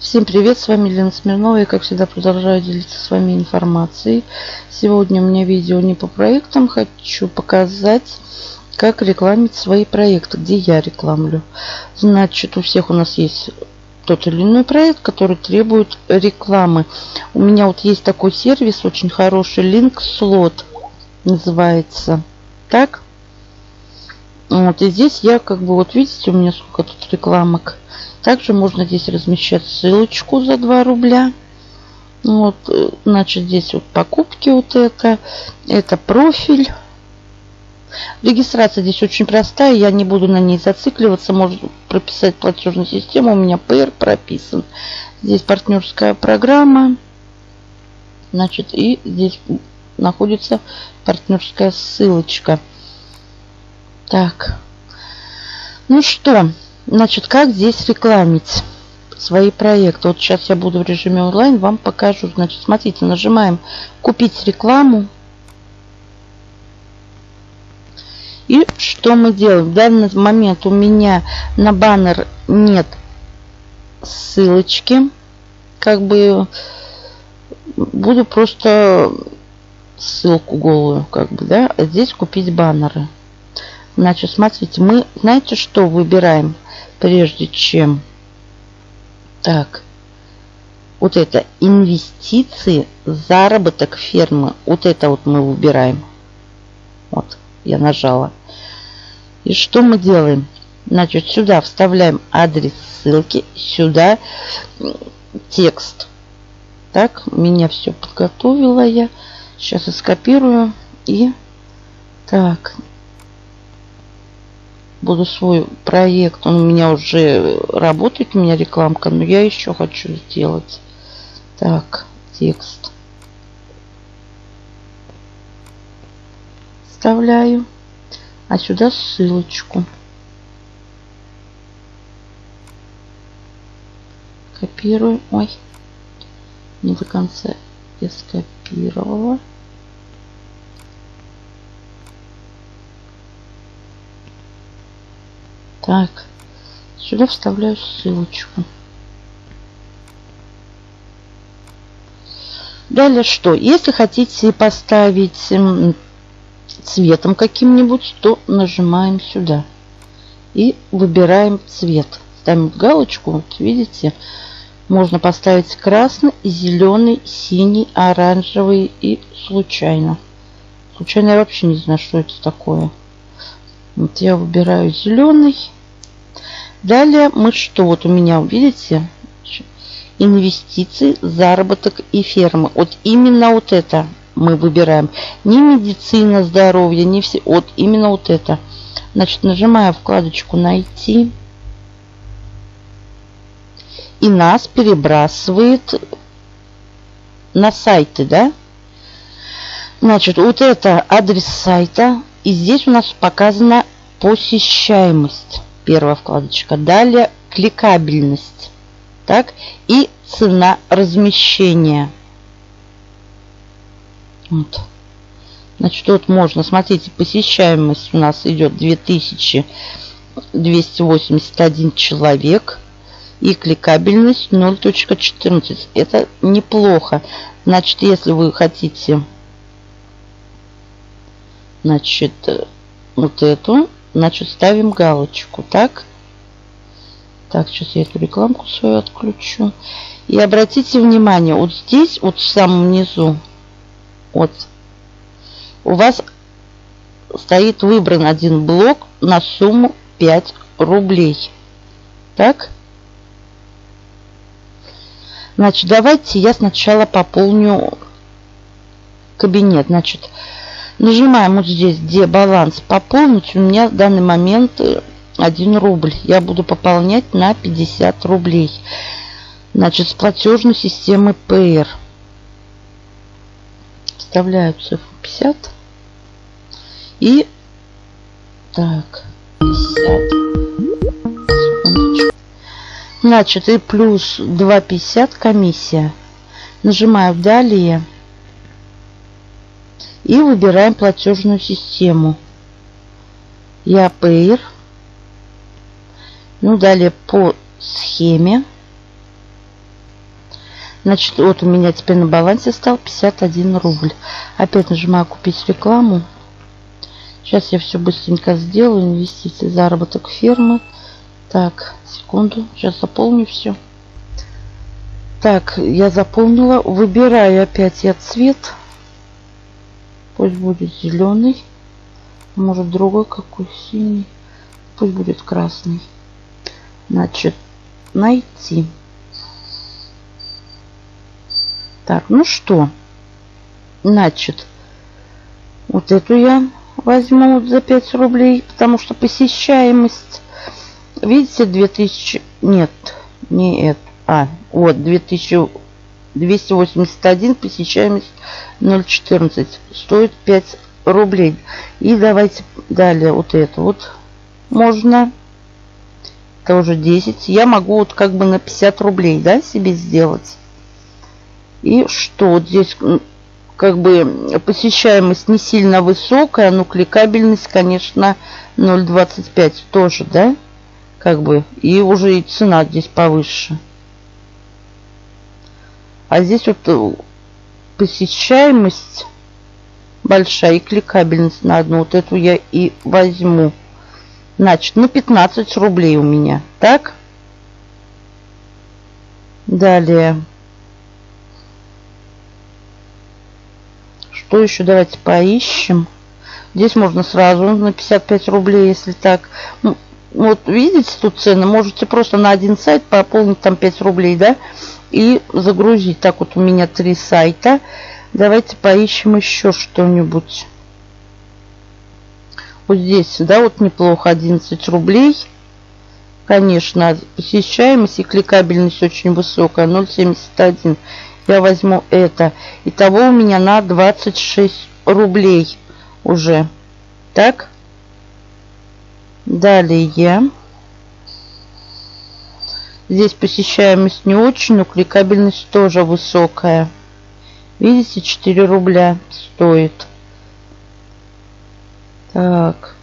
Всем привет, с вами Лена Смирнова. Я, как всегда, продолжаю делиться с вами информацией. Сегодня у меня видео не по проектам. Хочу показать, как рекламить свои проекты, где я рекламлю. Значит, у всех у нас есть тот или иной проект, который требует рекламы. У меня вот есть такой сервис, очень хороший, Link Slot называется. Так. Вот, и здесь я, как бы, вот видите, у меня сколько тут рекламок. Также можно здесь размещать ссылочку за 2 рубля. Вот, э, значит, здесь вот покупки вот это. Это профиль. Регистрация здесь очень простая, я не буду на ней зацикливаться. Можно прописать платежную систему, у меня PR прописан. Здесь партнерская программа. Значит, и здесь находится партнерская ссылочка. Так. Ну что, Значит, как здесь рекламить свои проекты? Вот сейчас я буду в режиме онлайн, вам покажу. Значит, смотрите, нажимаем «Купить рекламу». И что мы делаем? В данный момент у меня на баннер нет ссылочки. Как бы буду просто ссылку голую, как бы, да. А здесь купить баннеры. Значит, смотрите, мы, знаете, что выбираем? Прежде чем... Так. Вот это инвестиции, заработок фермы. Вот это вот мы выбираем. Вот, я нажала. И что мы делаем? Значит, сюда вставляем адрес ссылки, сюда текст. Так, меня все подготовила я. Сейчас я скопирую и... Так, буду свой проект. Он у меня уже работает, у меня рекламка, но я еще хочу сделать. Так, текст. Вставляю. А сюда ссылочку. Копирую. Ой, не до конца я скопировала. Так, сюда вставляю ссылочку. Далее что? Если хотите поставить цветом каким-нибудь, то нажимаем сюда. И выбираем цвет. Ставим галочку. Вот видите, можно поставить красный, зеленый, синий, оранжевый и случайно. Случайно я вообще не знаю, что это такое. Вот я выбираю зеленый. Далее мы что? Вот у меня, видите, инвестиции, заработок и фермы. Вот именно вот это мы выбираем. Не медицина, здоровье, не все. Вот именно вот это. Значит, нажимаю вкладочку «Найти». И нас перебрасывает на сайты, да? Значит, вот это адрес сайта. И здесь у нас показана посещаемость. Первая вкладочка. Далее кликабельность. Так. И цена размещения. Вот. Значит, вот можно, смотрите, посещаемость у нас идет 2281 человек. И кликабельность 0.14. Это неплохо. Значит, если вы хотите, значит, вот эту Значит, ставим галочку, так? Так, сейчас я эту рекламку свою отключу. И обратите внимание, вот здесь, вот в самом низу, вот, у вас стоит выбран один блок на сумму 5 рублей. Так? Значит, давайте я сначала пополню кабинет. Значит, Нажимаем вот здесь, где баланс пополнить. У меня в данный момент 1 рубль. Я буду пополнять на 50 рублей. Значит, с платежной системы PR. Вставляю цифру 50. И так, 50. Значит, и плюс 2,50 комиссия. Нажимаю «Далее». И выбираем платежную систему. Я Payr. Ну, далее по схеме. Значит, вот у меня теперь на балансе стал 51 рубль. Опять нажимаю купить рекламу. Сейчас я все быстренько сделаю. Инвестиции, заработок фирмы. Так, секунду. Сейчас заполню все. Так, я заполнила. Выбираю опять я цвет. Пусть будет зеленый. Может другой какой синий. Пусть будет красный. Значит, найти. Так, ну что? Значит, вот эту я возьму за 5 рублей, потому что посещаемость, видите, 2000, нет, не это, а, вот, 2281, посещаемость 0,14, стоит 5 рублей. И давайте далее вот это вот можно, тоже 10, я могу вот как бы на 50 рублей, да, себе сделать. И что вот здесь как бы посещаемость не сильно высокая, но кликабельность, конечно, 0,25 тоже, да? Как бы. И уже и цена здесь повыше. А здесь вот э, посещаемость большая и кликабельность на одну. Вот эту я и возьму. Значит, на 15 рублей у меня. Так? Далее. Что еще? Давайте поищем. Здесь можно сразу на 55 рублей, если так. Ну, вот видите тут цены? Можете просто на один сайт пополнить там 5 рублей, да? И загрузить. Так вот у меня три сайта. Давайте поищем еще что-нибудь. Вот здесь, да, вот неплохо, 11 рублей. Конечно, посещаемость и кликабельность очень высокая, 0,71 я возьму это. Итого у меня на 26 рублей уже. Так. Далее. Здесь посещаемость не очень, но кликабельность тоже высокая. Видите, 4 рубля стоит. Так.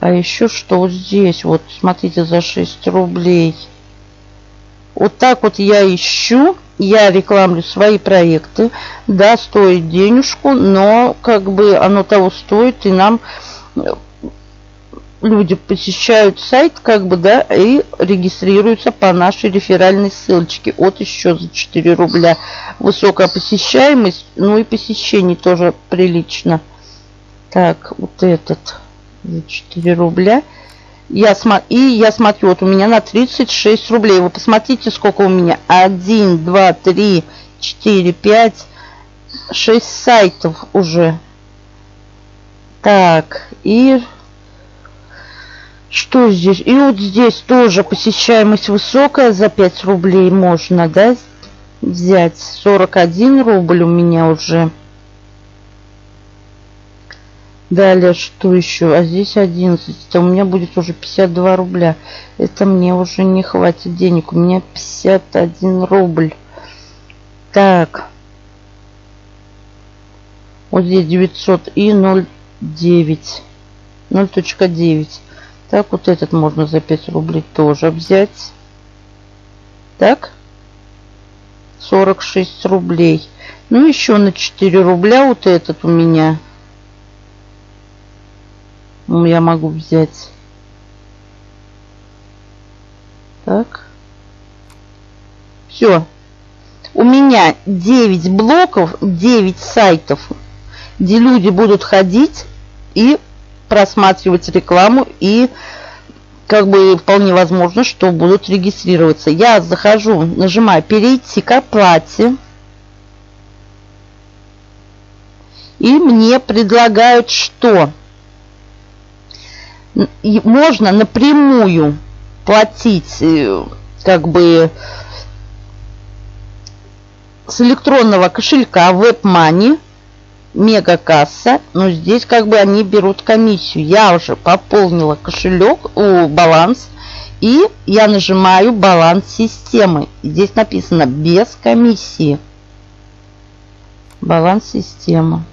А еще что вот здесь? Вот, смотрите, за 6 рублей. Вот так вот я ищу я рекламлю свои проекты, да, стоит денежку, но как бы оно того стоит, и нам люди посещают сайт, как бы, да, и регистрируются по нашей реферальной ссылочке. от еще за 4 рубля. Высокая посещаемость, ну и посещений тоже прилично. Так, вот этот за 4 рубля. Я смо... И я смотрю, вот у меня на 36 рублей. Вы посмотрите, сколько у меня. 1, 2, 3, 4, 5, 6 сайтов уже. Так, и что здесь? И вот здесь тоже посещаемость высокая. За 5 рублей можно, да, взять. 41 рубль у меня уже. Далее, что еще? А здесь 11. Это у меня будет уже 52 рубля. Это мне уже не хватит денег. У меня 51 рубль. Так. Вот здесь 900 и 0,9. 0.9. Так, вот этот можно за 5 рублей тоже взять. Так. 46 рублей. Ну, еще на 4 рубля вот этот у меня я могу взять. Так. Все. У меня 9 блоков, 9 сайтов, где люди будут ходить и просматривать рекламу и как бы вполне возможно, что будут регистрироваться. Я захожу, нажимаю перейти к оплате. И мне предлагают что? и можно напрямую платить э, как бы с электронного кошелька WebMoney, мегакасса, но здесь как бы они берут комиссию. Я уже пополнила кошелек, о, баланс, и я нажимаю баланс системы. Здесь написано без комиссии. Баланс системы.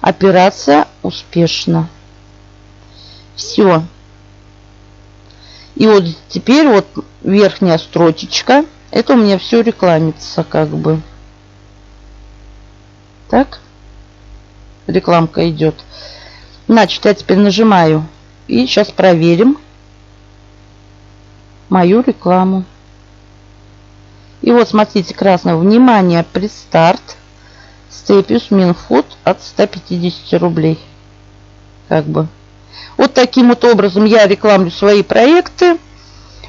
Операция успешна. Все. И вот теперь вот верхняя строчечка. Это у меня все рекламится как бы. Так. Рекламка идет. Значит, я теперь нажимаю. И сейчас проверим мою рекламу. И вот смотрите, красное. Внимание, предстарт. Степиус Минфуд от 150 рублей. Как бы. Вот таким вот образом я рекламлю свои проекты.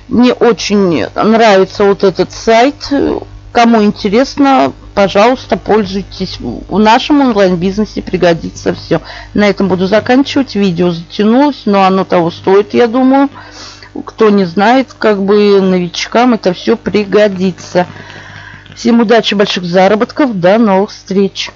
Мне очень нравится вот этот сайт. Кому интересно, пожалуйста, пользуйтесь. В нашем онлайн-бизнесе пригодится все. На этом буду заканчивать. Видео затянулось, но оно того стоит, я думаю. Кто не знает, как бы новичкам это все пригодится. Всем удачи, больших заработков. До новых встреч.